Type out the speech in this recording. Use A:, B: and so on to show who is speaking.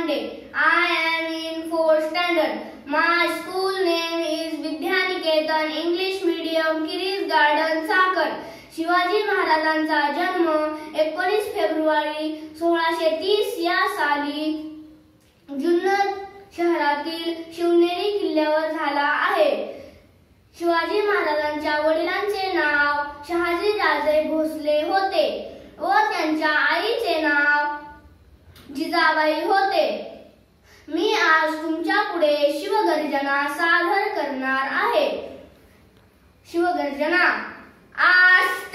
A: I am in 4th standard. My school name is Vidyaniketan English Medium Kiris Garden Sakar. Shivaji महाराजांचा जन्म एकोणीस February सोळाशे तीस या साली जुन्नर शहरातील शिवनेरी किल्ल्यावर झाला आहे शिवाजी महाराजांच्या वडिलांचे नाव शहाजी राजे भोसले होते व त्यांच्या आईचे नाव जिजाबाई होते. मी आज तुमच्यापुढे शिवगर्जना सादर करणार आहे. शिवगर्जना आज